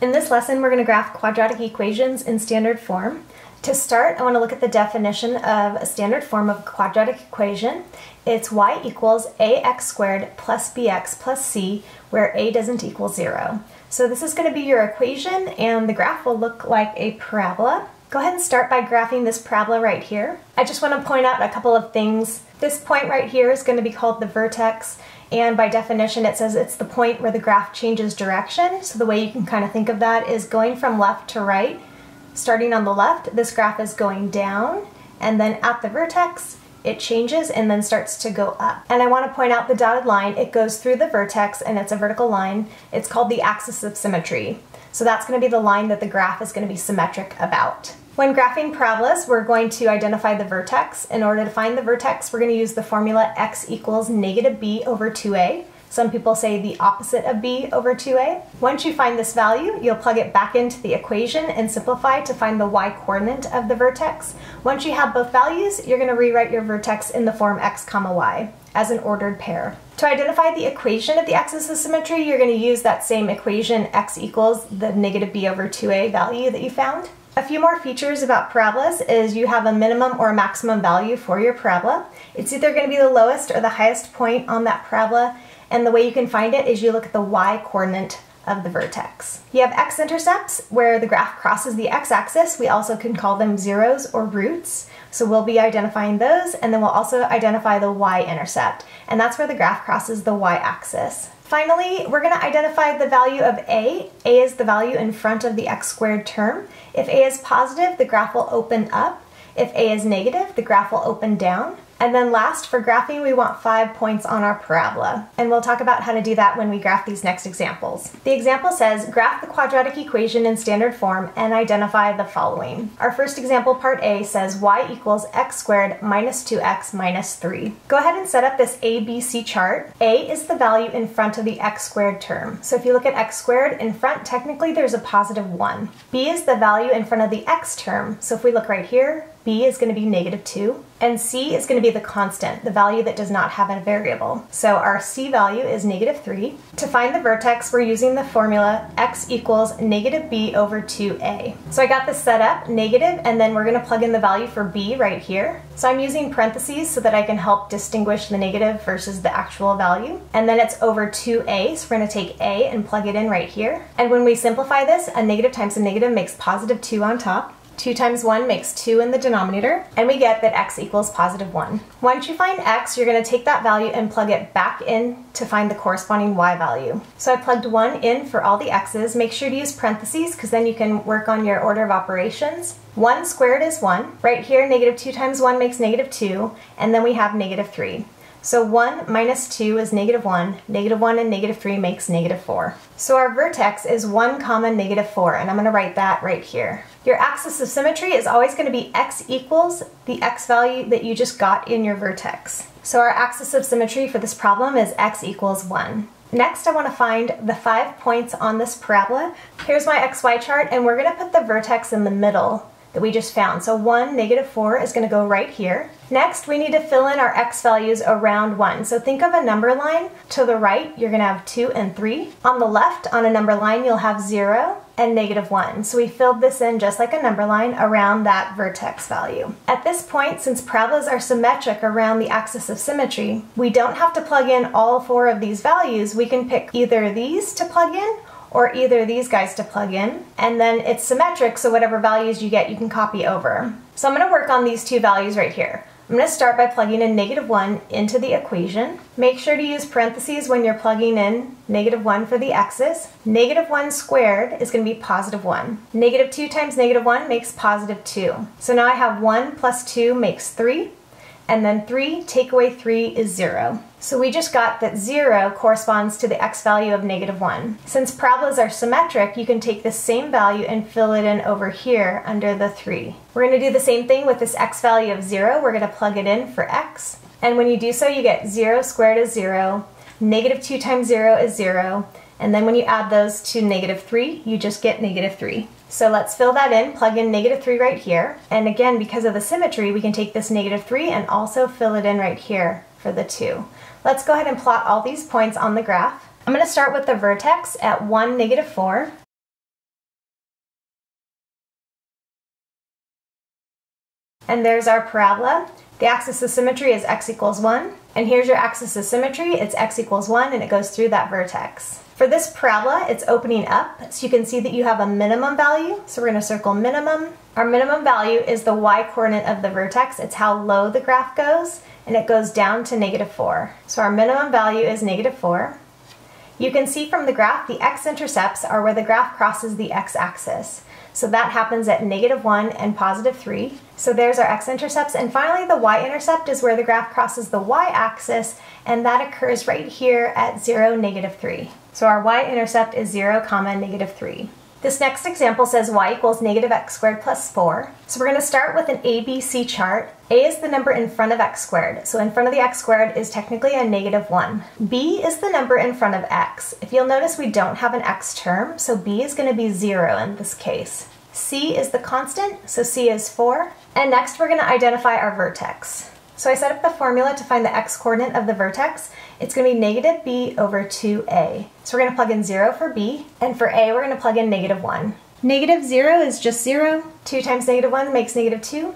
In this lesson, we're going to graph quadratic equations in standard form. To start, I want to look at the definition of a standard form of a quadratic equation. It's y equals ax squared plus bx plus c, where a doesn't equal 0. So this is going to be your equation, and the graph will look like a parabola. Go ahead and start by graphing this parabola right here. I just want to point out a couple of things. This point right here is going to be called the vertex, and by definition it says it's the point where the graph changes direction. So the way you can kind of think of that is going from left to right. Starting on the left, this graph is going down, and then at the vertex, it changes and then starts to go up. And I want to point out the dotted line, it goes through the vertex and it's a vertical line. It's called the axis of symmetry. So that's going to be the line that the graph is going to be symmetric about. When graphing parabolas, we're going to identify the vertex. In order to find the vertex, we're going to use the formula x equals negative b over 2a. Some people say the opposite of b over 2a. Once you find this value, you'll plug it back into the equation and simplify to find the y-coordinate of the vertex. Once you have both values, you're going to rewrite your vertex in the form x comma y as an ordered pair. To identify the equation of the axis of symmetry, you're going to use that same equation x equals the negative b over 2a value that you found. A few more features about parabolas is you have a minimum or a maximum value for your parabola. It's either going to be the lowest or the highest point on that parabola, and the way you can find it is you look at the y-coordinate of the vertex. You have x-intercepts, where the graph crosses the x-axis. We also can call them zeros or roots. So we'll be identifying those, and then we'll also identify the y-intercept, and that's where the graph crosses the y-axis. Finally, we're going to identify the value of a. a is the value in front of the x squared term. If a is positive, the graph will open up. If a is negative, the graph will open down. And then last, for graphing, we want five points on our parabola. And we'll talk about how to do that when we graph these next examples. The example says, graph the quadratic equation in standard form and identify the following. Our first example, part A, says y equals x squared minus 2x minus 3. Go ahead and set up this ABC chart. A is the value in front of the x squared term. So if you look at x squared, in front, technically there's a positive 1. B is the value in front of the x term. So if we look right here, B is going to be negative 2, and C is going to be the constant, the value that does not have a variable. So our C value is negative 3. To find the vertex, we're using the formula x equals negative b over 2a. So I got this set up, negative, and then we're going to plug in the value for b right here. So I'm using parentheses so that I can help distinguish the negative versus the actual value. And then it's over 2a, so we're going to take a and plug it in right here. And when we simplify this, a negative times a negative makes positive 2 on top. 2 times 1 makes 2 in the denominator, and we get that x equals positive 1. Once you find x, you're going to take that value and plug it back in to find the corresponding y value. So I plugged 1 in for all the x's. Make sure to use parentheses because then you can work on your order of operations. 1 squared is 1. Right here, negative 2 times 1 makes negative 2, and then we have negative 3. So 1 minus 2 is negative 1. Negative 1 and negative 3 makes negative 4. So our vertex is 1 comma negative 4, and I'm going to write that right here. Your axis of symmetry is always going to be x equals the x value that you just got in your vertex. So our axis of symmetry for this problem is x equals 1. Next, I want to find the five points on this parabola. Here's my xy chart, and we're going to put the vertex in the middle that we just found. So 1, negative 4 is going to go right here. Next, we need to fill in our x values around 1. So think of a number line. To the right, you're going to have 2 and 3. On the left, on a number line, you'll have 0 and negative 1. So we filled this in just like a number line around that vertex value. At this point, since parabolas are symmetric around the axis of symmetry, we don't have to plug in all four of these values. We can pick either these to plug in or either these guys to plug in. And then it's symmetric, so whatever values you get, you can copy over. So I'm gonna work on these two values right here. I'm going to start by plugging in negative 1 into the equation. Make sure to use parentheses when you're plugging in negative 1 for the x's. Negative 1 squared is going to be positive 1. Negative 2 times negative 1 makes positive 2. So now I have 1 plus 2 makes 3 and then 3 take away 3 is 0. So we just got that 0 corresponds to the x value of negative 1. Since parabolas are symmetric, you can take the same value and fill it in over here under the 3. We're going to do the same thing with this x value of 0. We're going to plug it in for x. And when you do so, you get 0 squared is 0, negative 2 times 0 is 0, and then when you add those to negative 3, you just get negative 3. So let's fill that in, plug in negative 3 right here. And again, because of the symmetry, we can take this negative 3 and also fill it in right here for the 2. Let's go ahead and plot all these points on the graph. I'm going to start with the vertex at 1, negative 4. And there's our parabola. The axis of symmetry is x equals 1. And here's your axis of symmetry. It's x equals 1 and it goes through that vertex. For this parabola, it's opening up, so you can see that you have a minimum value. So we're going to circle minimum. Our minimum value is the y-coordinate of the vertex. It's how low the graph goes, and it goes down to negative 4. So our minimum value is negative 4. You can see from the graph the x-intercepts are where the graph crosses the x-axis. So that happens at negative 1 and positive 3. So there's our x-intercepts. And finally, the y-intercept is where the graph crosses the y-axis, and that occurs right here at 0, negative 3. So our y-intercept is 0, comma, negative 3. This next example says y equals negative x squared plus 4. So we're going to start with an ABC chart. A is the number in front of x squared, so in front of the x squared is technically a negative 1. B is the number in front of x. If you'll notice, we don't have an x term, so B is going to be 0 in this case. C is the constant, so C is 4. And next we're going to identify our vertex. So I set up the formula to find the x-coordinate of the vertex. It's going to be negative b over 2a. So we're going to plug in 0 for b, and for a we're going to plug in negative 1. Negative 0 is just 0. 2 times negative 1 makes negative 2.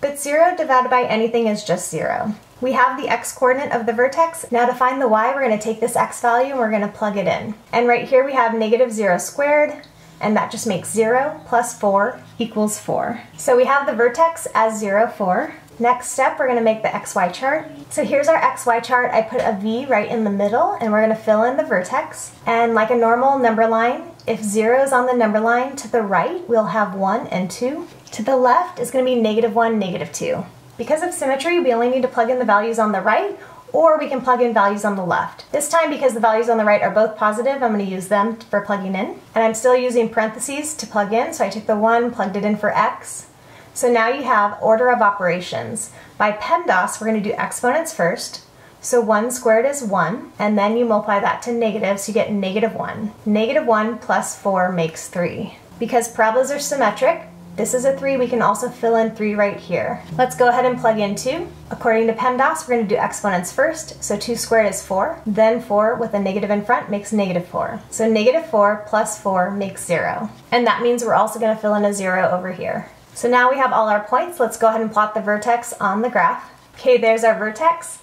But 0 divided by anything is just 0. We have the x-coordinate of the vertex. Now to find the y, we're going to take this x value and we're going to plug it in. And right here we have negative 0 squared, and that just makes 0 plus 4 equals 4. So we have the vertex as 0, 4. Next step, we're gonna make the XY chart. So here's our XY chart. I put a V right in the middle and we're gonna fill in the vertex. And like a normal number line, if zero is on the number line, to the right, we'll have one and two. To the left is gonna be negative one, negative two. Because of symmetry, we only need to plug in the values on the right or we can plug in values on the left. This time, because the values on the right are both positive, I'm going to use them for plugging in. And I'm still using parentheses to plug in, so I took the 1, plugged it in for x, so now you have order of operations. By PEMDAS, we're going to do exponents first. So 1 squared is 1, and then you multiply that to negative, so you get negative 1. Negative 1 plus 4 makes 3. Because parabolas are symmetric, this is a 3, we can also fill in 3 right here. Let's go ahead and plug in 2. According to PEMDAS, we're going to do exponents first, so 2 squared is 4. Then 4 with a negative in front makes negative 4. So negative 4 plus 4 makes 0. And that means we're also going to fill in a 0 over here. So now we have all our points. Let's go ahead and plot the vertex on the graph. Okay, there's our vertex.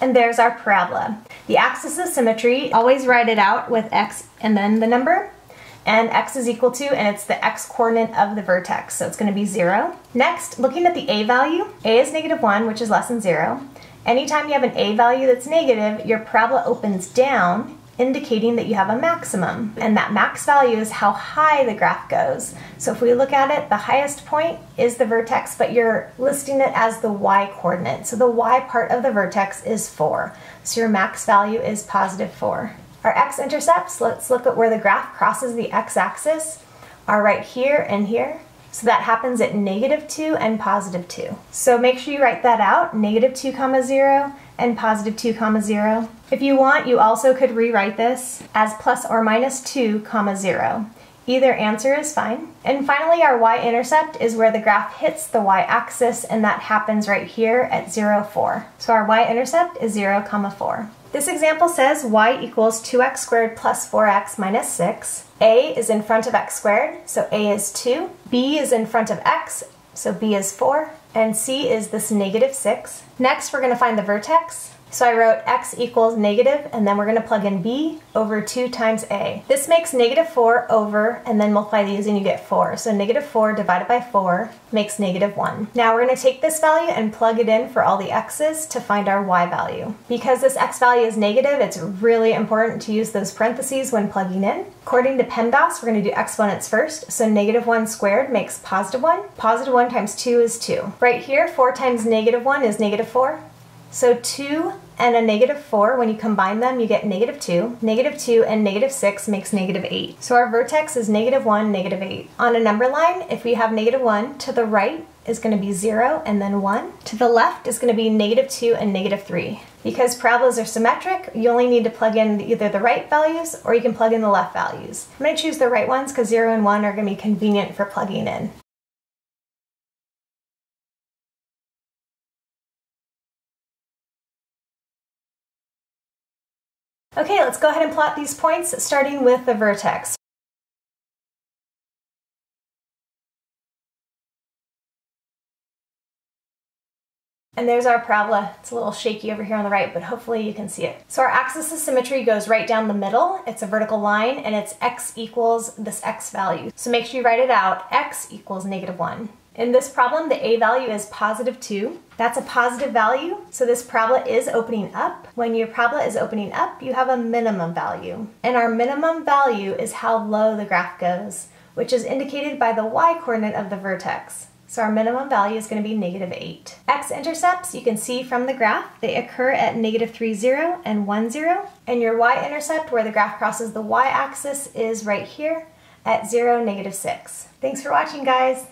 And there's our parabola. The axis of symmetry, always write it out with x and then the number. And x is equal to, and it's the x-coordinate of the vertex, so it's going to be 0. Next, looking at the a value, a is negative 1, which is less than 0. Anytime you have an a value that's negative, your parabola opens down indicating that you have a maximum. And that max value is how high the graph goes. So if we look at it, the highest point is the vertex, but you're listing it as the y coordinate. So the y part of the vertex is 4. So your max value is positive 4. Our x-intercepts, let's look at where the graph crosses the x-axis, are right here and here. So that happens at negative 2 and positive 2. So make sure you write that out, negative 2 comma 0 and positive 2 comma 0. If you want, you also could rewrite this as plus or minus 2 comma 0. Either answer is fine. And finally, our y-intercept is where the graph hits the y-axis, and that happens right here at 0, 4. So our y-intercept is 0, comma 4. This example says y equals 2x squared plus 4x minus 6. a is in front of x squared, so a is 2. b is in front of x, so b is 4 and c is this negative 6. Next, we're going to find the vertex. So I wrote x equals negative, and then we're going to plug in b over 2 times a. This makes negative 4 over, and then multiply these and you get 4. So negative 4 divided by 4 makes negative 1. Now we're going to take this value and plug it in for all the x's to find our y value. Because this x value is negative, it's really important to use those parentheses when plugging in. According to PEMDAS, we're going to do exponents first. So negative 1 squared makes positive 1. Positive 1 times 2 is 2. Right here, 4 times negative 1 is negative 4. So 2 and a negative 4, when you combine them, you get negative 2. Negative 2 and negative 6 makes negative 8. So our vertex is negative 1, negative 8. On a number line, if we have negative 1, to the right is going to be 0 and then 1. To the left is going to be negative 2 and negative 3. Because parabolas are symmetric, you only need to plug in either the right values or you can plug in the left values. I'm going to choose the right ones because 0 and 1 are going to be convenient for plugging in. Okay, let's go ahead and plot these points, starting with the vertex. And there's our parabola. It's a little shaky over here on the right, but hopefully you can see it. So our axis of symmetry goes right down the middle. It's a vertical line and it's x equals this x value. So make sure you write it out, x equals negative one. In this problem, the a value is positive 2. That's a positive value, so this parabola is opening up. When your parabola is opening up, you have a minimum value. And our minimum value is how low the graph goes, which is indicated by the y-coordinate of the vertex. So our minimum value is going to be negative 8. X-intercepts, you can see from the graph, they occur at negative 3, 0 and 1, 0. And your y-intercept, where the graph crosses the y-axis, is right here at 0, negative 6. Thanks for watching, guys!